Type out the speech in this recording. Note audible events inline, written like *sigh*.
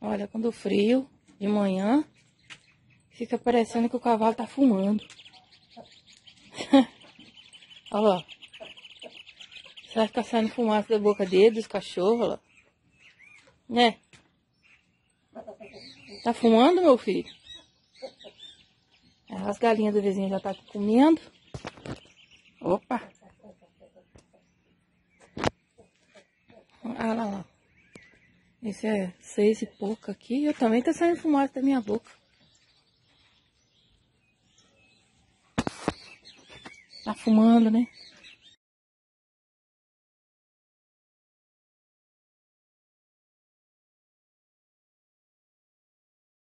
Olha, quando frio, de manhã, fica parecendo que o cavalo tá fumando. *laughs* olha lá. Será que tá saindo fumaça da boca dele, dos cachorros, olha lá. Né? Tá fumando, meu filho? As galinhas do vizinho já tá comendo. Opa! Ah lá, lá. Esse é seis e pouco aqui. Eu também tá saindo fumaça da minha boca. Tá fumando, né?